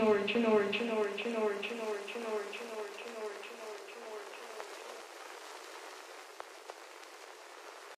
Norwich, Norwich, Norwich, Norwich, Norwich.